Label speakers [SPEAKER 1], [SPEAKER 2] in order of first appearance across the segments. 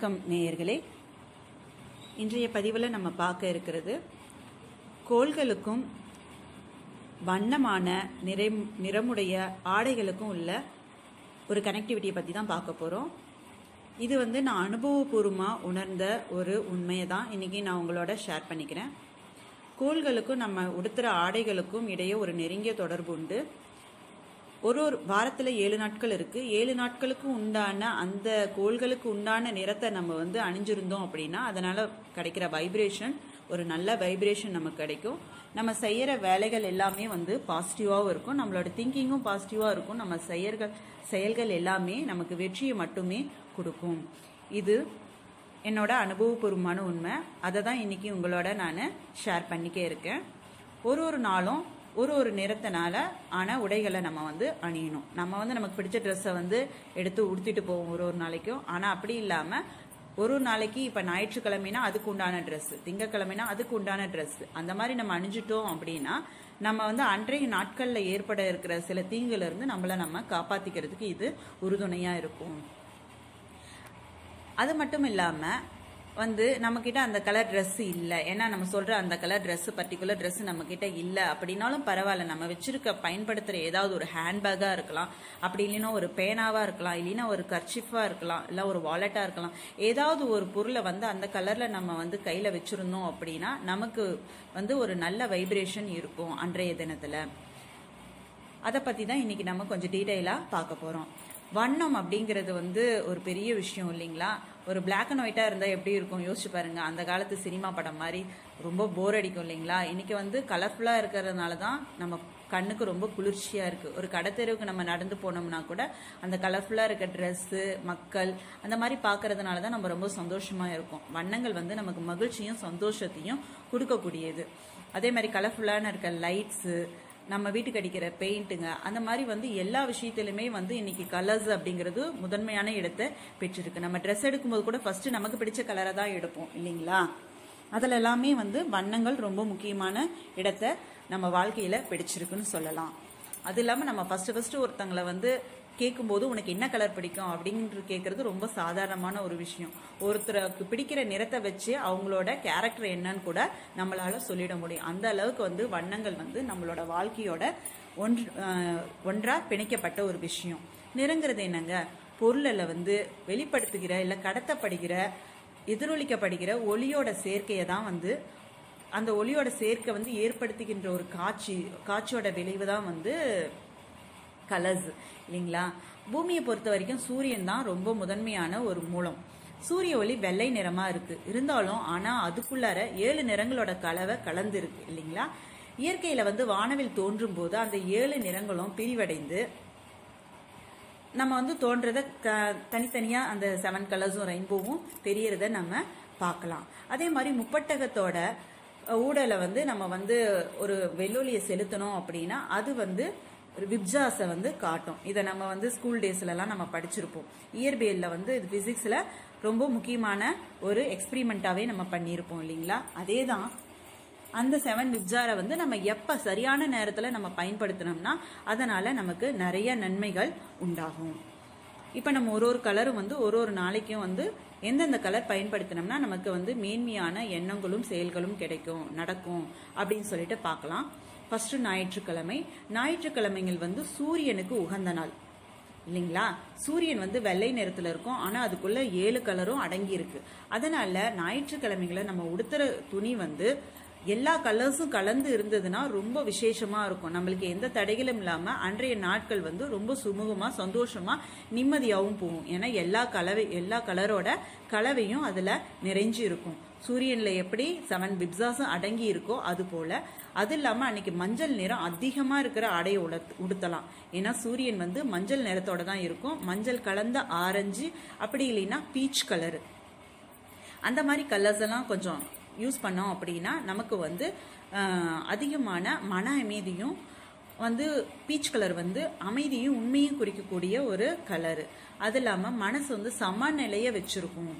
[SPEAKER 1] வணக்கம் நேயர்களே. இன்றைய பதிவில் நம்ம பார்க்க இருக்கிறது கோள்களுக்கும் வண்ணமான நிறை நிறமுடைய ஆடைகளுக்கும் உள்ள ஒரு கனெக்டிவிட்டியை பற்றி தான் பார்க்க போகிறோம் இது வந்து நான் அனுபவபூர்வமாக உணர்ந்த ஒரு உண்மையை தான். இன்றைக்கி நான் உங்களோட ஷேர் பண்ணிக்கிறேன். கோள்களுக்கும் நம்ம உடுத்துகிற ஆடைகளுக்கும் இடையே ஒரு நெருங்கிய தொடர்பு உண்டு. ஒரு ஒரு வாரத்தில் ஏழு நாட்கள் இருக்குது ஏழு நாட்களுக்கு உண்டான அந்த கோள்களுக்கு உண்டான நிறத்தை நம்ம வந்து அணிஞ்சிருந்தோம் அப்படின்னா அதனால் கிடைக்கிற வைப்ரேஷன் ஒரு நல்ல வைப்ரேஷன் நமக்கு கிடைக்கும். நம்ம செய்கிற வேலைகள் எல்லாமே வந்து பாசிட்டிவாகவும் இருக்கும். நம்மளோட திங்கிங்கும் பாசிட்டிவாக இருக்கும். நம்ம செயல்கள் செயல்கள் எல்லாமே நமக்கு வெற்றியை மட்டுமே கொடுக்கும். இது என்னோட அனுபவபூர்வமான உண்மை. அதை தான் இன்னைக்கு உங்களோட நான் ஷேர் பண்ணிக்கே இருக்கேன். ஒரு ஒரு நாளும் ஒரு ஒரு நிறத்தினால ஆன உடைகளை நம்ம வந்து அணியணும். நம்ம வந்து நமக்கு பிடிச்ச ட்ரெஸ்ஸை வந்து எடுத்து உடுத்திட்டு போவோம் ஒரு ஒரு நாளைக்கும். ஆனால் அப்படி இல்லாமல் ஒரு ஒரு நாளைக்கு இப்போ ஞாயிற்றுக்கிழமைனா அதுக்கு உண்டான ட்ரெஸ் திங்கக்கிழமைனா அதுக்கு உண்டான ட்ரெஸ் அந்த மாதிரி நம்ம அணிஞ்சிட்டோம் அப்படின்னா நம்ம வந்து அன்றைய நாட்களில் ஏற்பட இருக்கிற சில தீங்குலேருந்து நம்மளை நம்ம காப்பாற்றிக்கிறதுக்கு இது உறுதுணையாக இருக்கும். அது மட்டும் இல்லாமல் வந்து நம்மக்கிட்ட அந்த கலர் ட்ரெஸ் இல்லை. ஏன்னா நம்ம சொல்கிற அந்த கலர் ட்ரெஸ் பர்டிகுலர் ட்ரெஸ் நம்மக்கிட்ட இல்லை. அப்படின்னாலும் பரவாயில்ல. நம்ம வச்சிருக்க பயன்படுத்துகிற ஏதாவது ஒரு ஹேண்ட்பேக்காக இருக்கலாம். அப்படி இல்லைன்னா ஒரு பேனாவாக இருக்கலாம். இல்லைன்னா ஒரு கர்ச்சிஃபாக இருக்கலாம். இல்லை ஒரு வாலெட்டாக இருக்கலாம். ஏதாவது ஒரு பொருளை வந்து அந்த கலரில் நம்ம வந்து கையில் வச்சுருந்தோம் அப்படின்னா நமக்கு வந்து ஒரு நல்ல வைப்ரேஷன் இருக்கும் அன்றைய தினத்தில். அதை பற்றி தான் இன்றைக்கி நம்ம கொஞ்சம் டீட்டெயிலாக பார்க்க போகிறோம் வண்ணம் அப்படிங்கிறது வந்து ஒரு பெரிய விஷயம் இல்லைங்களா? ஒரு பிளாக் அண்ட் ஒயிட்டாக இருந்தால் எப்படி இருக்கும்? யோசிச்சு பாருங்கள் அந்த காலத்து சினிமா படம் மாதிரி ரொம்ப போர் அடிக்கும் இல்லைங்களா? இன்றைக்கி வந்து கலர்ஃபுல்லாக இருக்கிறதுனால தான் நம்ம கண்ணுக்கு ரொம்ப குளிர்ச்சியாக இருக்குது ஒரு கடத்தெருவுக்கு நம்ம நடந்து போனோம்னா கூட அந்த கலர்ஃபுல்லாக இருக்க ட்ரெஸ்ஸு மக்கள் அந்த மாதிரி பார்க்கறதுனால தான் நம்ம ரொம்ப சந்தோஷமாக இருக்கும். வண்ணங்கள் வந்து நமக்கு மகிழ்ச்சியும் சந்தோஷத்தையும் கொடுக்கக்கூடியது. அதே மாதிரி கலர்ஃபுல்லான இருக்க லைட்ஸு நம்ம வீட்டுக்கு அடிக்கிற பெயிண்ட்டுங்க அந்த மாதிரி வந்து எல்லா விஷயத்திலுமே வந்து இன்னைக்கு கலர்ஸ் அப்படிங்கிறது முதன்மையான இடத்தை பெற்றிருக்கு. நம்ம ட்ரெஸ் எடுக்கும்போது கூட ஃபர்ஸ்ட் நமக்கு பிடிச்ச கலரை தான் எடுப்போம் இல்லைங்களா? அதில் எல்லாமே வந்து வண்ணங்கள் ரொம்ப முக்கியமான இடத்தை நம்ம வாழ்க்கையில் பிடிச்சிருக்குன்னு சொல்லலாம். அது இல்லாமல் நம்ம ஃபஸ்ட்டு ஃபஸ்ட்டு ஒருத்தங்களை வந்து கேட்கும்போது உனக்கு என்ன கலர் பிடிக்கும் அப்படின்ட்டு கேட்கறது ரொம்ப சாதாரணமான ஒரு விஷயம். ஒருத்தருக்கு பிடிக்கிற நிறத்தை வச்சு அவங்களோட கேரக்டர் என்னன்னு கூட நம்மளால சொல்லிட முடியும். அந்த அளவுக்கு வந்து வண்ணங்கள் வந்து நம்மளோட வாழ்க்கையோட ஒன்று ஒன்றா பிணைக்கப்பட்ட ஒரு விஷயம். நிறங்கிறது என்னங்க? பொருளில் வந்து வெளிப்படுத்துகிற இல்லை கடத்தப்படுகிற எதிரொலிக்கப்படுகிற ஒளியோட சேர்க்கையை தான் வந்து அந்த ஒளியோட சேர்க்கை வந்து ஏற்படுத்துகின்ற ஒரு காட்சி காட்சியோட விளைவு தான் வந்து கலர்ஸ் இல்லைங்களா? பூமியை பொறுத்த வரைக்கும் சூரியன் தான் ரொம்ப முதன்மையான ஒரு மூலம். சூரிய ஒளி வெள்ளை நிறமா இருக்கு. இருந்தாலும் ஆனா அதுக்குள்ளார ஏழு நிறங்களோட கலவை கலந்து இருக்கு இல்லைங்களா? இயற்கையில வந்து வானவில் தோன்றும் போது அந்த ஏழு நிறங்களும் பிரிவடைந்து நம்ம வந்து தோன்றத க தனித்தனியா அந்த செவன் கலர்ஸும் ரெயின்போவும் தெரியறத நம்ம பார்க்கலாம். அதே மாதிரி முப்பட்டகத்தோட ஊடலை வந்து நம்ம வந்து ஒரு வெள்ளொலியை செலுத்தணும் அப்படின்னா அது வந்து விப்ஜாஸை வந்து காட்டும். இதை நம்ம வந்து ஸ்கூல் டேஸ்லலாம் நம்ம படிச்சிருப்போம். இயற்பியலில் வந்து இது ஃபிசிக்ஸில் ரொம்ப முக்கியமான ஒரு எக்ஸ்பிரிமெண்ட்டாகவே நம்ம பண்ணியிருப்போம் இல்லைங்களா? அதே தான் அந்த செவன் விப்ஜாரை வந்து நம்ம எப்போ சரியான நேரத்தில் நம்ம பயன்படுத்தினோம்னா அதனால் நமக்கு நிறைய நன்மைகள் உண்டாகும். இப்போ நம்ம ஒரு ஒரு கலரும் வந்து ஒரு ஒரு நாளைக்கும் வந்து எந்தெந்த கலர் பயன்படுத்தினோம்னா நமக்கு வந்து மேன்மையான எண்ணங்களும் செயல்களும் கிடைக்கும் நடக்கும் அப்படின்னு சொல்லிட்டு பார்க்கலாம். ஃபர்ஸ்ட் ஞாயிற்றுக்கிழமை. ஞாயிற்றுக்கிழமைகள் வந்து சூரியனுக்கு உகந்த நாள். இல்லைங்களா? சூரியன் வந்து வெள்ளை நிறத்துல இருக்கும். ஆனா அதுக்குள்ள ஏழு கலரும் அடங்கி இருக்கு அதனால ஞாயிற்றுக்கிழமைகளை நம்ம உடுத்துற துணி வந்து எல்லா கலர்ஸும் கலந்து இருந்ததுன்னா ரொம்ப விசேஷமாக இருக்கும். நம்மளுக்கு எந்த தடைகளும் இல்லாமல் அன்றைய நாட்கள் வந்து ரொம்ப சுமூகமாக சந்தோஷமாக நிம்மதியாகவும் போகும். ஏன்னா எல்லா கலவை எல்லா கலரோட கலவையும் அதில் நிறைஞ்சு இருக்கும். சூரியனில் எப்படி செவன் பிப்ஸாஸும் அடங்கி இருக்கோ அது போல். அது இல்லாமல் அன்னைக்கு மஞ்சள் நிறம் அதிகமாக இருக்கிற ஆடையை உடுத்தலாம். ஏன்னா சூரியன் வந்து மஞ்சள் நிறத்தோட தான் இருக்கும். மஞ்சள் கலந்த ஆரஞ்சு அப்படி இல்லைன்னா பீச் கலரு அந்த மாதிரி கலர்ஸ் எல்லாம் கொஞ்சம் யூஸ் பண்ணோம் அப்படின்னா நமக்கு வந்து அதிகமான மன அமைதியும் வந்து பீச் கலர் வந்து அமைதியும் உண்மையும் குறிக்கக்கூடிய ஒரு கலரு அது இல்லாமல் மனசு வந்து சமநிலையை வச்சுருக்கும்.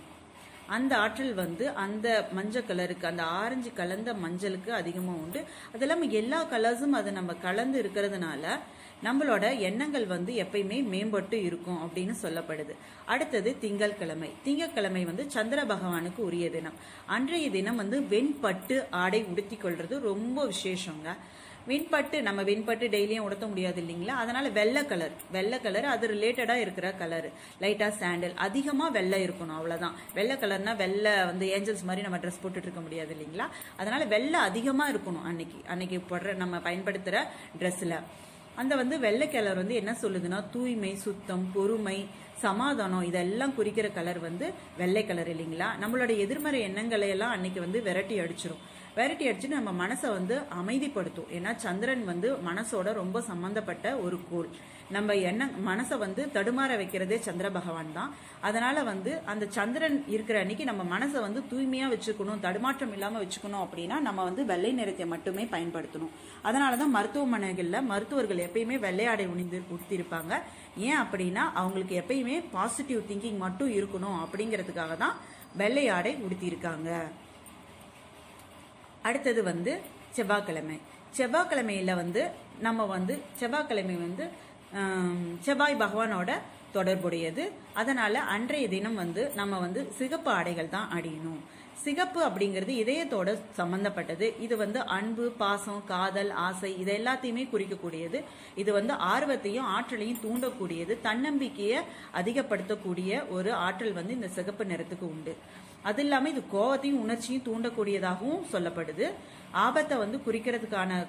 [SPEAKER 1] அந்த ஆற்றல் வந்து அந்த மஞ்சள் கலருக்கு அந்த ஆரஞ்சு கலந்த மஞ்சளுக்கு அதிகமாக உண்டு. அது இல்லாமல் எல்லா கலர்ஸும் அது நம்ம கலந்து இருக்கிறதுனால நம்மளோட எண்ணங்கள் வந்து எப்பயுமே மேம்பட்டு இருக்கும் அப்படின்னு சொல்லப்படுது. அடுத்தது திங்கட்கிழமை. திங்கட்கிழமை வந்து சந்திர பகவானுக்கு உரிய தினம். அன்றைய தினம் வந்து வெண்பட்டு ஆடை உடுத்தி கொள்றது ரொம்ப விசேஷங்க. வெண்பட்டு நம்ம வெண்பட்டு டெய்லியும் உடுத்த முடியாது இல்லைங்களா? அதனால வெள்ளை கலர். வெள்ளை கலர் அது ரிலேட்டடா இருக்கிற கலர். லைட்டா சாண்டில் அதிகமா வெள்ளை இருக்கணும் அவ்வளவுதான். வெள்ளை கலர்னா வெள்ளை வந்து ஏஞ்சல்ஸ் மாதிரி நம்ம ட்ரெஸ் போட்டுட்டு இருக்க முடியாது இல்லைங்களா? அதனால வெள்ளை அதிகமா இருக்கணும் அன்னைக்கு. அன்னைக்கு போடுற நம்ம பயன்படுத்துற ட்ரெஸ்ல அந்த வந்து வெள்ளை கலர் வந்து என்ன சொல்லுதுன்னா தூய்மை சுத்தம் பொறுமை சமாதானம் இதெல்லாம் குறிக்கிற கலர் வந்து வெள்ளை கலர் இல்லைங்களா? நம்மளோட எதிர்மறை எண்ணங்களை எல்லாம் அன்னைக்கு வந்து விரட்டி அடிச்சிரும். விரட்டி அடிச்சு நம்ம மனசை வந்து அமைதிப்படுத்தும். ஏன்னா சந்திரன் வந்து மனசோட ரொம்ப சம்பந்தப்பட்ட ஒரு கோள். நம்ம என்ன மனசை வந்து தடுமாற வைக்கிறதே சந்திர பகவான் தான். அதனால வந்து அந்த சந்திரன் இருக்கிற அன்னைக்கு நம்ம மனசை வந்து தூய்மையா வச்சுக்கணும் தடுமாற்றம் இல்லாம வச்சுக்கணும் அப்படின்னா நம்ம வந்து வெள்ளை நிறத்தை மட்டுமே பயன்படுத்தணும். அதனாலதான் மருத்துவமனைகள்ல மருத்துவர்கள் எப்பயுமே வெள்ளையாடை உணிந்து உடுத்திருப்பாங்க. ஏன் அப்படின்னா அவங்களுக்கு எப்பயுமே பாசிட்டிவ் திங்கிங் மட்டும் இருக்கணும் அப்படிங்கிறதுக்காக தான் வெள்ளை ஆடை உடுத்தியிருக்காங்க. அடுத்தது வந்து செவ்வாய்க்கிழமை. செவ்வாய்க்கிழமையில வந்து நம்ம வந்து செவ்வாய்க்கிழமை வந்து செவ்வாய் பகவானோட தொடர்புடையது. அதனால அன்றைய தினம் வந்து நம்ம வந்து சிகப்பு ஆடைகள் தான் அணியணும். சிகப்பு அப்படிங்கிறது இதயத்தோட சம்பந்தப்பட்டது. இது வந்து அன்பு பாசம் காதல் ஆசை இது எல்லாத்தையுமே குறிக்கக்கூடியது. இது வந்து ஆர்வத்தையும் ஆற்றலையும் தூண்டக்கூடியது. தன்னம்பிக்கையை அதிகப்படுத்தக்கூடிய ஒரு ஆற்றல் வந்து இந்த சிகப்பு நிறத்துக்கு உண்டு. அது இல்லாம இது கோவத்தையும் உணர்ச்சியும் தூண்டக்கூடியதாகவும் சொல்லப்படுது. ஆபத்தை வந்து குறிக்கிறதுக்கான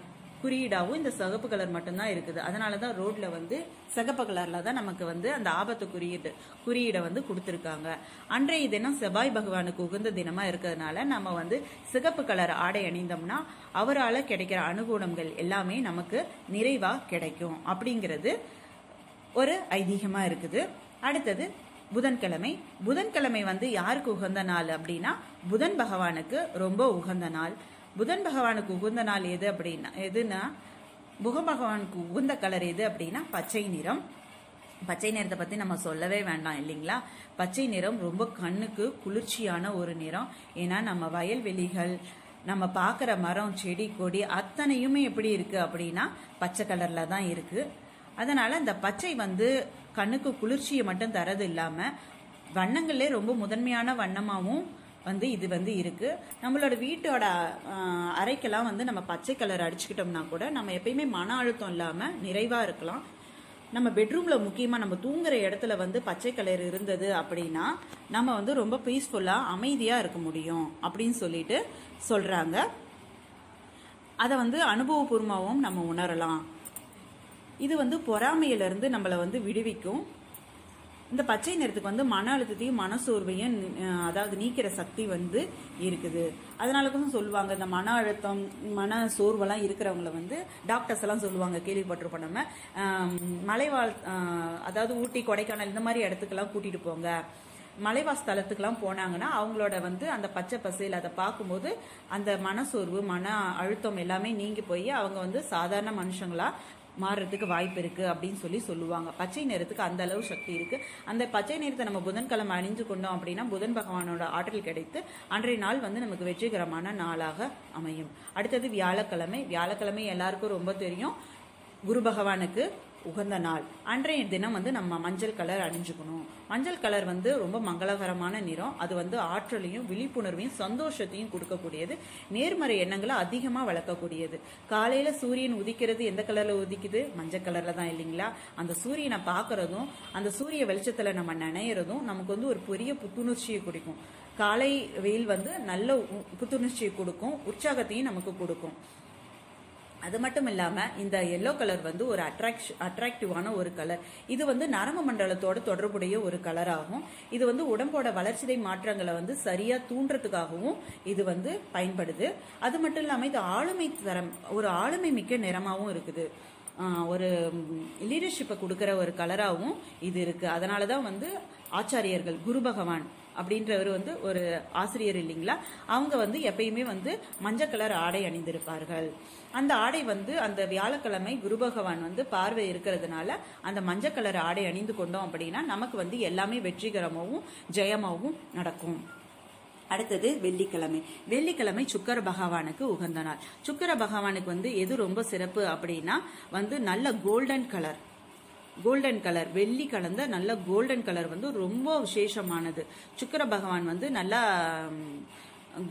[SPEAKER 1] குறியீடாகவும் இந்த சிகப்பு கலர் மட்டும்தான் இருக்குது. அதனால தான் ரோட்ல வந்து சிகப்பு கலர்ல தான் நமக்கு வந்து அந்த ஆபத்து குறியீடு குறியீடை வந்து கொடுத்துருக்காங்க. அன்றைய தினம் செவ்வாய் பகவானுக்கு உகந்த தினமா இருக்கிறதுனால நம்ம வந்து சிகப்பு கலர் ஆடை அணிந்தோம்னா அவரால் கிடைக்கிற அனுகூலங்கள் எல்லாமே நமக்கு நிறைவா கிடைக்கும். அப்படிங்கிறது ஒரு ஐதீகமா இருக்குது. அடுத்தது புதன்கிழமை. புதன்கிழமை வந்து யாருக்கு உகந்த நாள் அப்படின்னா புதன் பகவானுக்கு ரொம்ப உகந்த நாள். புதன் பகவானுக்கு உகந்த நாள் எது அப்படின்னா எதுன்னா புக பகவானுக்கு உகந்த கலர் எது அப்படின்னா பச்சை நிறம். பச்சை நிறத்தை பத்தி நம்ம சொல்லவே வேண்டாம் இல்லைங்களா? பச்சை நிறம் ரொம்ப கண்ணுக்கு குளிர்ச்சியான ஒரு நிறம். ஏன்னா நம்ம வயல்வெளிகள் நம்ம பார்க்குற மரம் செடி கொடி அத்தனையுமே எப்படி இருக்கு அப்படின்னா பச்சை கலர்ல தான் இருக்கு. அதனால இந்த பச்சை வந்து கண்ணுக்கு குளிர்ச்சியை மட்டும் தரது இல்லாம வண்ணங்களே ரொம்ப முதன்மையான வண்ணமாகவும் வந்து இது வந்து இருக்கு. நம்மளோட வீட்டோட அறைக்கெல்லாம் வந்து நம்ம பச்சை கலர் அடிச்சுக்கிட்டோம்னா கூட நம்ம எப்பயுமே மன அழுத்தம் இல்லாம நிறைவா இருக்கலாம். நம்ம பெட்ரூம்ல முக்கியமா நம்ம தூங்குற இடத்துல வந்து பச்சை கலர் இருந்தது அப்படின்னா நம்ம வந்து ரொம்ப பீஸ்ஃபுல்லா அமைதியா இருக்க முடியும் அப்படின்னு சொல்லிட்டு சொல்றாங்க. அதை வந்து அனுபவபூர்வமாகவும் நம்ம உணரலாம். இது வந்து பொறாமையிலிருந்து நம்மளை வந்து விடுவிக்கும். இந்த பச்சை நிறத்துக்கு வந்து மன அழுத்தத்தையும் மனசோர்வையும் அதாவது நீக்கிற சக்தி வந்து இருக்குது. அதனால கூட சொல்லுவாங்க இந்த மன அழுத்தம் மன சோர்வெல்லாம் இருக்கிறவங்கள வந்து டாக்டர்ஸ் எல்லாம் சொல்லுவாங்க கேள்விப்பட்டிருப்போம் நம்ம. மலைவாழ் அதாவது ஊட்டி கொடைக்கானல் இந்த மாதிரி இடத்துக்கெல்லாம் கூட்டிட்டு போங்க. மலைவா ஸ்தலத்துக்குலாம் போனாங்கன்னா அவங்களோட வந்து அந்த பச்சை பசையில் அதை பார்க்கும்போது அந்த மனசோர்வு மன அழுத்தம் எல்லாமே நீங்கி போய் அவங்க வந்து சாதாரண மனுஷங்களா மாறுறதுக்கு வாய்ப்பு இருக்கு அப்படின்னு சொல்லி சொல்லுவாங்க. பச்சை நிறத்துக்கு அந்த அளவு சக்தி இருக்கு. அந்த பச்சை நிறத்தை நம்ம புதன்கிழமை அணிஞ்சு கொண்டோம் அப்படின்னா புதன் பகவானோட ஆற்றல் கிடைத்து அன்றைய நாள் வந்து நமக்கு வெற்றிகரமான நாளாக அமையும். அடுத்தது வியாழக்கிழமை. வியாழக்கிழமை எல்லாருக்கும் ரொம்ப தெரியும். குரு பகவானுக்கு உகந்த நாள். அன்றைய தினம் வந்து நம்ம மஞ்சள் கலர் அணிஞ்சுக்கணும். மஞ்சள் கலர் வந்து ரொம்ப மங்களகரமான நிறம். அது வந்து ஆற்றலையும் விழிப்புணர்வையும் சந்தோஷத்தையும் கொடுக்கக்கூடியது. நேர்மறை எண்ணங்களை அதிகமாக வளர்க்கக்கூடியது. காலையில் சூரியன் உதிக்கிறது எந்த கலரில் உதிக்குது? மஞ்சள் கலரில் தான் இல்லைங்களா? அந்த சூரியனை பார்க்கறதும் அந்த சூரிய வெளிச்சத்தில் நம்ம நினைறதும் நமக்கு வந்து ஒரு பெரிய புத்துணர்ச்சியை கொடுக்கும். காலை வெயில் வந்து நல்ல உ- புத்துணர்ச்சியை கொடுக்கும். உற்சாகத்தையும் நமக்கு கொடுக்கும். அது மட்டும் இல்லாம இந்த எல்லோ கலர் வந்து ஒரு அட்ராக்ஷ் அட்ராக்டிவான ஒரு கலர் இது வந்து நரம்பு மண்டலத்தோட தொடர்புடைய ஒரு கலர் ஆகும். இது வந்து உடம்போட வளர்ச்சிதை மாற்றங்களை வந்து சரியா தூண்டுறதுக்காகவும் இது வந்து பயன்படுது. அது மட்டும் இல்லாம இது ஆளுமை தரம் ஒரு ஆளுமை மிக்க நிறமாவும் இருக்குது. ஒரு லீடர்ஷிப்பை கொடுக்குற ஒரு கலராகவும் இது இருக்கு. அதனால தான் வந்து ஆச்சாரியர்கள் குரு பகவான் அப்படின்றவர் வந்து ஒரு ஆசிரியர் இல்லைங்களா? அவங்க வந்து எப்பயுமே வந்து மஞ்சள் கலர் ஆடை அணிந்திருப்பார்கள். அந்த ஆடை வந்து அந்த வியாழக்கிழமை குரு பகவான் வந்து பார்வை இருக்கிறதுனால அந்த மஞ்சள் கலர் ஆடை அணிந்து கொண்டோம் அப்படின்னா நமக்கு வந்து எல்லாமே வெற்றிகரமாகவும் ஜெயமாகவும் நடக்கும். அடுத்தது வெள்ளிக்கிழமை. வெள்ளிக்கிழமை சுக்கர பகவானுக்கு உகந்த நாள். சுக்கர பகவானுக்கு வந்து எது ரொம்ப சிறப்பு அப்படின்னா வந்து நல்ல கோல்டன் கலர். கோல்டன் கலர் வெள்ளி கலந்த நல்ல கோல்டன் கலர் வந்து ரொம்ப விசேஷமானது. சுக்கர பகவான் வந்து நல்லா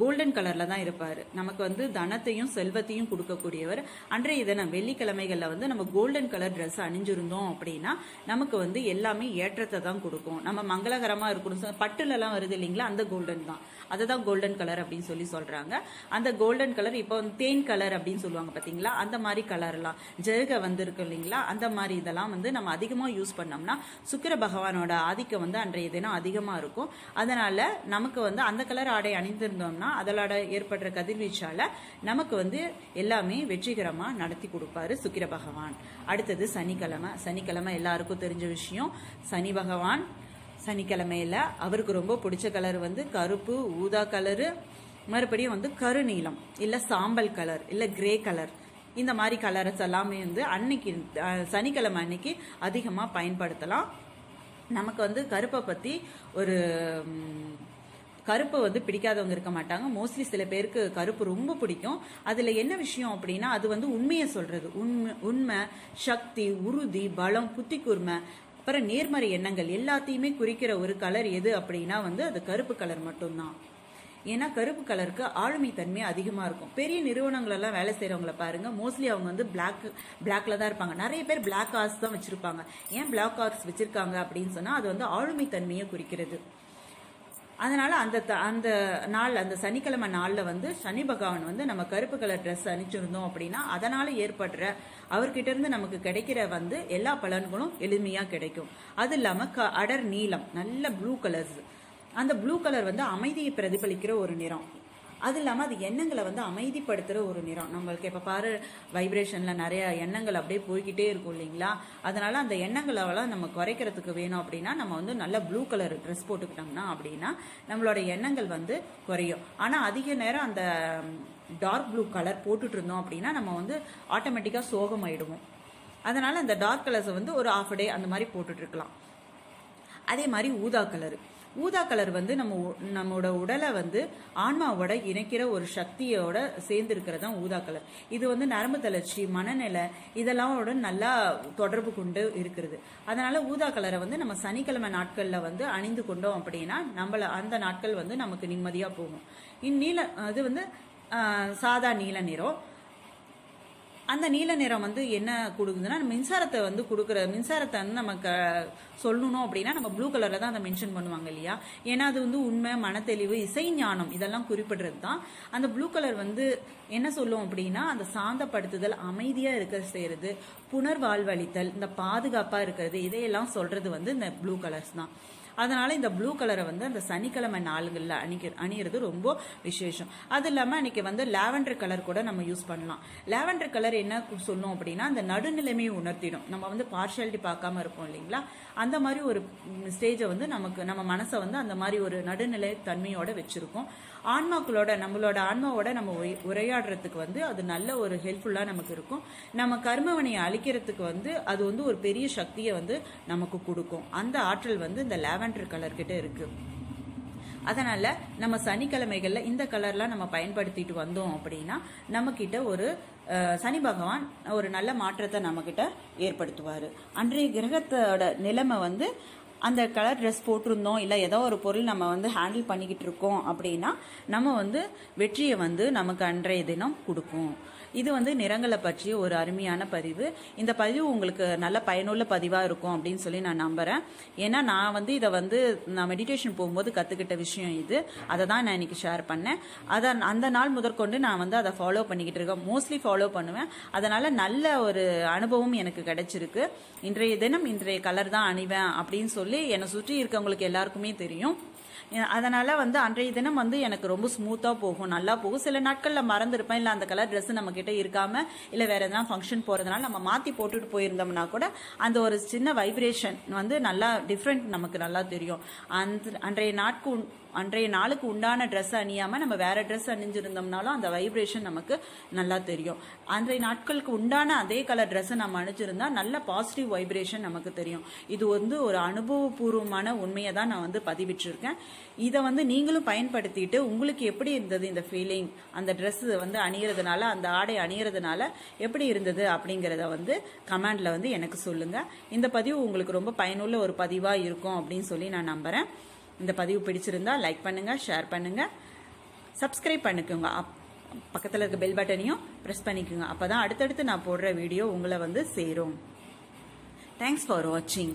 [SPEAKER 1] கோல்டன் கலர்ல தான் இருப்பார். நமக்கு வந்து தனத்தையும் செல்வத்தையும் கொடுக்கக்கூடியவர். அன்றைய தினம் வெள்ளிக்கிழமைகளில் வந்து நம்ம கோல்டன் கலர் ட்ரெஸ் அணிஞ்சிருந்தோம் அப்படின்னா நமக்கு வந்து எல்லாமே ஏற்றத்தை தான் கொடுக்கும். நம்ம மங்களகரமாக இருக்கணும். பட்டுலலாம் வருது இல்லைங்களா? அந்த கோல்டன் தான். அதை தான் கோல்டன் கலர் அப்படின்னு சொல்லி சொல்றாங்க. அந்த கோல்டன் கலர் இப்போ வந்து தேன் கலர் அப்படின்னு சொல்லுவாங்க பார்த்தீங்களா அந்த மாதிரி கலர்லாம் ஜெருக வந்திருக்கு இல்லைங்களா? அந்த மாதிரி இதெல்லாம் வந்து நம்ம அதிகமாக யூஸ் பண்ணோம்னா சுக்கிர பகவானோட ஆதிக்கம் வந்து அன்றைய தினம் அதிகமாக இருக்கும். அதனால நமக்கு வந்து அந்த கலர் ஆடை அணிந்திருந்தோம்னா அதோட ஏற்படுற கதிர்வீச்சால நமக்கு வந்து எல்லாமே வெற்றிகரமாக நடத்தி கொடுப்பாரு சுக்கிர பகவான். அடுத்தது சனிக்கிழமை. சனிக்கிழமை எல்லாருக்கும் தெரிஞ்ச விஷயம். சனி பகவான் சனிக்கிழமையில அவருக்கு ரொம்ப பிடிச்ச கலர் வந்து கருப்பு ஊதா கலரு மறுபடியும் வந்து கருநீலம் இல்ல சாம்பல் கலர் இல்ல கிரே கலர் இந்த மாதிரி கலர்ஸ் எல்லாமே வந்து அன்னைக்கு சனிக்கிழமை அன்னைக்கு அதிகமா பயன்படுத்தலாம். நமக்கு வந்து கருப்பை பத்தி ஒரு கருப்பு வந்து பிடிக்காதவங்க இருக்க மாட்டாங்க. மோஸ்ட்லி சில பேருக்கு கருப்பு ரொம்ப பிடிக்கும். அதுல என்ன விஷயம் அப்படின்னா அது வந்து உண்மையை சொல்றது. உண்மை உண்மை சக்தி உறுதி பலம் புத்தி கூர்மை அப்புறம் நேர்மறை எண்ணங்கள் எல்லாத்தையுமே குறிக்கிற ஒரு கலர் எது அப்படின்னா வந்து அது கருப்பு கலர் மட்டும்தான். ஏன்னா கருப்பு கலருக்கு ஆளுமை தன்மை அதிகமா இருக்கும். பெரிய நிறுவனங்கள் எல்லாம் வேலை செய்கிறவங்கள பாருங்க மோஸ்ட்லி அவங்க வந்து பிளாக் பிளாக்ல தான் இருப்பாங்க. நிறைய பேர் பிளாக் ஆர்ஸ் தான் வச்சிருப்பாங்க. ஏன் பிளாக் ஆர்ஸ் வச்சிருக்காங்க அப்படின்னு சொன்னா அது வந்து ஆளுமை தன்மையை குறிக்கிறது. அதனால அந்த த- அந்த நாள் அந்த சனிக்கிழமை நாளில் வந்து சனி பகவான் வந்து நம்ம கருப்பு கலர் ட்ரெஸ் அணிச்சிருந்தோம் அப்படின்னா அதனால ஏற்படுற அவர்கிட்ட இருந்து நமக்கு கிடைக்கிற வந்து எல்லா பலன்களும் எளிமையாக கிடைக்கும். அது இல்லாமல் க- அடர் நீலம் நல்ல ப்ளூ கலர்ஸ் அந்த ப்ளூ கலர் வந்து அமைதியை பிரதிபலிக்கிற ஒரு நிறம். அது இல்லாமல் அது எண்ணங்களை வந்து அமைதிப்படுத்துகிற ஒரு நிறம். நம்மளுக்கு இப்போ பாரு வைப்ரேஷனில் நிறைய எண்ணங்கள் அப்படியே போய்கிட்டே இருக்கும் இல்லைங்களா? அதனால அந்த எண்ணங்களெல்லாம் நம்ம குறைக்கிறதுக்கு வேணும் அப்படின்னா நம்ம வந்து நல்ல ப்ளூ கலர் ட்ரெஸ் போட்டுக்கிட்டோம்னா அப்படின்னா நம்மளோட எண்ணங்கள் வந்து குறையும். ஆனால் அதிக நேரம் அந்த டார்க் ப்ளூ கலர் போட்டுட்டு இருந்தோம் அப்படின்னா நம்ம வந்து ஆட்டோமேட்டிக்கா சோகமாயிடுவோம். அதனால அந்த டார்க் கலர்ஸை வந்து ஒரு ஆஃப் டே அந்த மாதிரி போட்டுட்ருக்கலாம் அதே மாதிரி ஊதா கலரு ஊதா கலர் வந்து நம்ம உ- நம்மளோட உடலை வந்து ஆன்மாவோட இணைக்கிற ஒரு சக்தியோட சேர்ந்து இருக்கிறது தான் ஊதா கலர். இது வந்து நரம்பு தளர்ச்சி மனநிலை இதெல்லாம் நல்லா தொடர்பு கொண்டு இருக்கிறது. அதனால ஊதா கலரை வந்து நம்ம சனிக்கிழமை நாட்கள்ல வந்து அணிந்து கொண்டோம் அப்படின்னா நம்மள அந்த நாட்கள் வந்து நமக்கு நிம்மதியா போகும். இந்நீல அது வந்து சாதா நீல நிறம். அந்த நீல நிறம் வந்து என்ன கொடுக்குதுன்னா மின்சாரத்தை வந்து கொடுக்குற மின்சாரத்தை வந்து நமக்கு சொல்லணும் அப்படின்னா நம்ம ப்ளூ கலரில் தான் அதை மென்ஷன் பண்ணுவாங்க இல்லையா? ஏன்னா அது வந்து உண்மை மனத்தெளிவு இசை ஞானம் இதெல்லாம் குறிப்பிடுறது தான் அந்த ப்ளூ கலர் வந்து என்ன சொல்லும் அப்படின்னா அந்த சாந்தப்படுத்துதல் அமைதியாக இருக்க செய்கிறது புனர்வாழ்வளித்தல் இந்த பாதுகாப்பா இருக்கிறது இதையெல்லாம் சொல்றது வந்து இந்த ப்ளூ கலர்ஸ் தான். அதனால இந்த ப்ளூ கலரை வந்து அந்த சனிக்கிழமை நாளுகளில் அணிக்க அணியிறது ரொம்ப விசேஷம். அது இல்லாமல் அன்றைக்கி வந்து லாவெண்டர் கலர் கூட நம்ம யூஸ் பண்ணலாம். லாவெண்டர் கலர் என்ன சொல்லும் அப்படின்னா அந்த நடுநிலைமையை உணர்த்திடும். நம்ம வந்து பார்ஷியாலிட்டி பார்க்காம இருப்போம் இல்லைங்களா? அந்த மாதிரி ஒரு ஸ்டேஜை வந்து நமக்கு நம்ம மனசை வந்து அந்த மாதிரி ஒரு நடுநிலை தன்மையோட வச்சிருக்கோம். ஆன்மாக்களோட நம்மளோட ஆன்மாவோட நம்ம உரையாடுறதுக்கு வந்து அது நல்ல ஒரு ஹெல்ப்ஃபுல்லா நமக்கு இருக்கும். நம்ம கர்மவனையை அழிக்கிறதுக்கு வந்து அது வந்து ஒரு பெரிய சக்தியை வந்து நமக்கு கொடுக்கும். அந்த ஆற்றல் வந்து இந்த லாவெண்டர் கலர் கிட்ட இருக்கு. அதனால நம்ம சனிக்கிழமைகள்ல இந்த கலர்லாம் நம்ம பயன்படுத்திட்டு வந்தோம் அப்படின்னா நம்ம கிட்ட ஒரு சனி பகவான் ஒரு நல்ல மாற்றத்தை நம்ம கிட்ட ஏற்படுத்துவாரு. அன்றைய கிரகத்தோட நிலைமை வந்து அந்த கலர் ட்ரெஸ் போட்டிருந்தோம் இல்லை ஏதோ ஒரு பொருள் நம்ம வந்து ஹேண்டில் பண்ணிக்கிட்டு இருக்கோம் அப்படின்னா நம்ம வந்து வெற்றியை வந்து நமக்கு அன்றைய தினம் கொடுக்கும். இது வந்து நிறங்களை பற்றிய ஒரு அருமையான பதிவு. இந்த பதிவு உங்களுக்கு நல்ல பயனுள்ள பதிவாக இருக்கும் அப்படின்னு சொல்லி நான் நம்புகிறேன் ஏன்னா நான் வந்து இதை வந்து நான் மெடிடேஷன் போகும்போது கற்றுக்கிட்ட விஷயம் இது. அதை தான் நான் இன்னைக்கு ஷேர் பண்ணேன். அதை அந்த நாள் முதற்கொண்டு நான் வந்து அதை ஃபாலோ பண்ணிக்கிட்டு இருக்கேன். மோஸ்ட்லி ஃபாலோ பண்ணுவேன். அதனால் நல்ல ஒரு அனுபவம் எனக்கு கிடைச்சிருக்கு. இன்றைய தினம் இன்றைய கலர் தான் அணிவேன் அப்படின்னு சொல்லி என்னை சுற்றி இருக்கவங்களுக்கு எல்லாருக்குமே தெரியும். அதனால் வந்து அன்றைய தினம் வந்து எனக்கு ரொம்ப ஸ்மூத்தாக போகும் நல்லா போகும். சில நாட்களில் மறந்துருப்பேன். இல்லை அந்த கலர் ட்ரெஸ்ஸு நம்மக்கிட்ட இருக்காமல் இல்லை வேறு எதனா ஃபங்க்ஷன் போகிறதுனால நம்ம மாற்றி போட்டுட்டு போயிருந்தோம்னா கூட அந்த ஒரு சின்ன வைப்ரேஷன் வந்து நல்லா டிஃப்ரெண்ட் நமக்கு நல்லா தெரியும். அந்த அன்றைய நாட்கு அன்றைய நாளுக்கு உண்டான ட்ரெஸ் அணியாமல் நம்ம வேறு ட்ரெஸ் அணிஞ்சிருந்தோம்னாலும் அந்த வைப்ரேஷன் நமக்கு நல்லா தெரியும். அன்றைய நாட்களுக்கு உண்டான அதே கலர் ட்ரெஸ்ஸை நம்ம அணிஞ்சிருந்தா நல்ல பாசிட்டிவ் வைப்ரேஷன் நமக்கு தெரியும். இது வந்து ஒரு அனுபவபூர்வமான உண்மையை தான் நான் வந்து பதிவிட்டிருக்கேன். இதை வந்து நீங்களும் பயன்படுத்திட்டு உங்களுக்கு எப்படி இருந்தது இந்த ஃபீலிங் அந்த ட்ரெஸ் வந்து அணியறதுனால அந்த ஆடை அணியறதுனால எப்படி இருந்தது அப்படிங்கிறத வந்து கமெண்டில் வந்து எனக்கு சொல்லுங்கள் இந்த பதிவு உங்களுக்கு ரொம்ப பயனுள்ள ஒரு பதிவாக இருக்கும் அப்படின்னு சொல்லி நான் நம்புகிறேன் இந்த பதிவு பிடிச்சிருந்தா லைக் பண்ணுங்கள் ஷேர் பண்ணுங்கள் சப்ஸ்கிரைப் பண்ணிக்கோங்க. அப் பக்கத்தில் இருக்க பெல் பட்டனையும் ப்ரெஸ் பண்ணிக்கோங்க. அப்போ தான் அடுத்தடுத்து நான் போடுற வீடியோ உங்களை வந்து சேரும். தேங்க்ஸ் ஃபார் வாட்சிங்